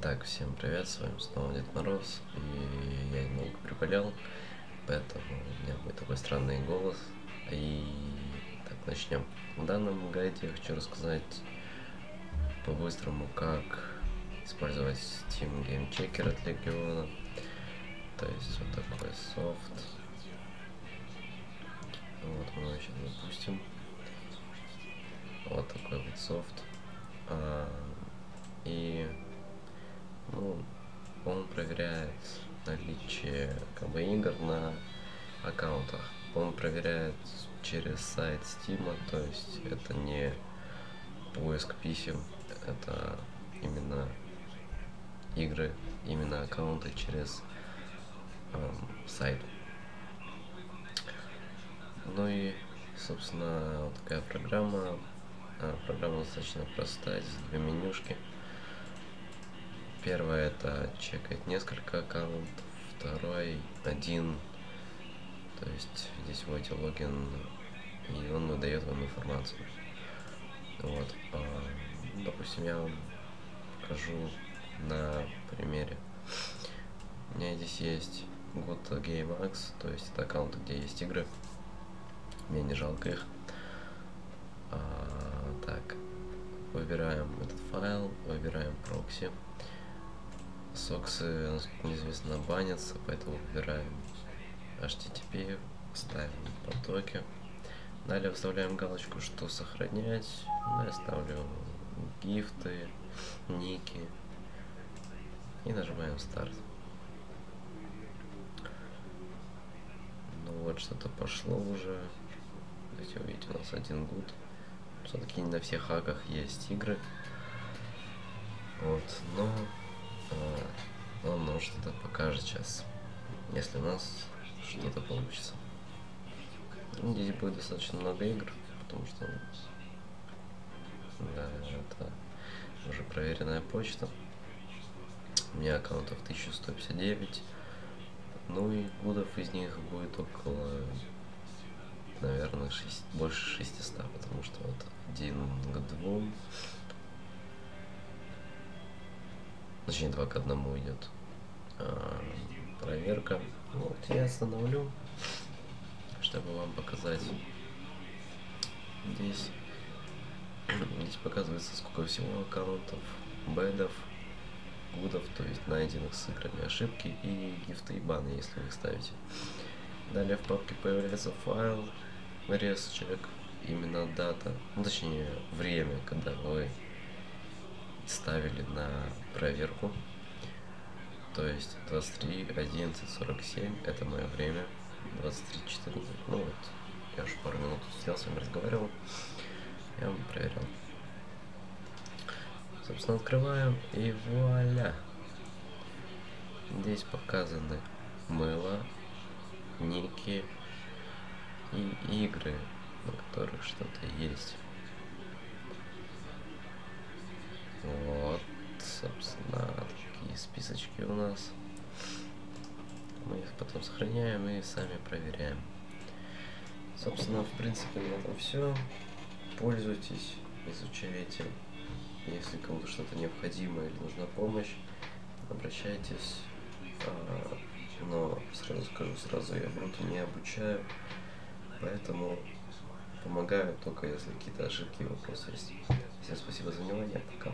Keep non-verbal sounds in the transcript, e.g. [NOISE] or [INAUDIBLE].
Так, всем привет, с вами снова Дед Мороз, и я немного приболел, поэтому у меня будет такой странный голос. И так, начнем. В данном гайде я хочу рассказать по-быстрому, как использовать Steam Game Checker от Легиона. То есть вот такой софт. Вот мы его сейчас запустим. Вот такой вот софт. А, и проверяет наличие как бы, игр на аккаунтах. Он проверяет через сайт Steam, то есть это не поиск писем, это именно игры, именно аккаунты через эм, сайт. Ну и, собственно, вот такая программа. А, программа достаточно простая, здесь две менюшки. Первое это чекать несколько аккаунтов, второй один, то есть здесь вводите логин, и он выдает вам информацию. Вот, а, допустим, я вам покажу на примере. У меня здесь есть Good GameX, то есть это аккаунт, где есть игры. Мне не жалко их. А, так, выбираем этот файл, выбираем прокси. Соксы, насколько мне известно, банятся, поэтому выбираем HTTP, ставим потоки. Далее вставляем галочку, что сохранять. Ну, я ставлю гифты, ники. И нажимаем старт. Ну вот, что-то пошло уже. Давайте увидите, у нас один гуд. Все-таки не на всех хаках есть игры. Вот, но он что-то покажет сейчас, если у нас что-то получится. Здесь будет достаточно много игр, потому что да, это уже проверенная почта. У меня аккаунтов 1159. Ну и гудов из них будет около, наверное, 6, больше 600, потому что вот один к двум точнее 2 к 1 идет а, проверка. Вот я остановлю, чтобы вам показать. Здесь, [CLEARS THROAT] здесь показывается сколько всего аккаунтов, бедов, гудов, то есть найденных с играми ошибки и гифты и баны, если вы их ставите. Далее в папке появляется файл, резчек, именно дата, ну, точнее время, когда вы ставили на проверку. То есть 23, 11, 47 это мое время. 23, 14, ну вот, я уже пару минут сидел с вами разговаривал. Я вам проверял. Собственно, открываем и вуаля. Здесь показаны мыло, ники и игры, на которых что-то есть. Вот, собственно, списочки у нас. Мы их потом сохраняем и сами проверяем. Собственно, в принципе, на этом все. Пользуйтесь, изучайте. Если кому-то что-то необходимо или нужна помощь, обращайтесь. А, но сразу скажу, сразу я бруто не обучаю, поэтому помогаю только если какие-то ошибки и вопросы есть. Всем спасибо за внимание, пока.